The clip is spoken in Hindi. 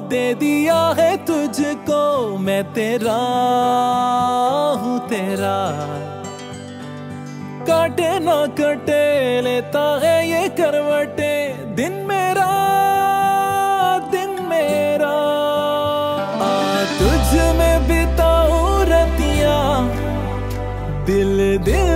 दे दिया है तुझको, मैं तेरा हूँ तेरा। काटे ना कटे, लेता है ये करवटे, दिन मेरा दिन मेरा। आ तुझ में बिताऊ रतिया, दिल दिल